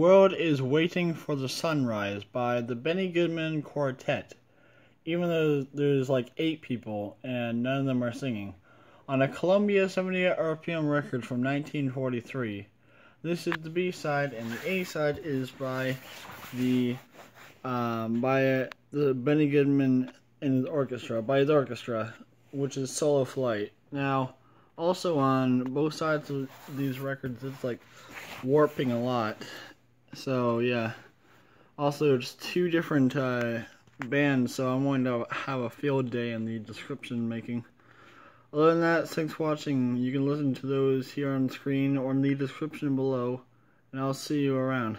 Waiting for the Sunrise by the Benny Goodman Quartet. Even though there's like eight people and none of them are singing. On a Columbia 78 RPM record from 1943. This is the B side, and the A side is by the um, by the Benny Goodman and his orchestra, by his orchestra, which is Solo Flight. Now, also on both sides of these records, it's like warping a lot. So yeah. Also, it's two different uh, bands, so I'm going to have a field day in the description making. Other than that, thanks for watching. You can listen to those here on screen or in the description below, and I'll see you around.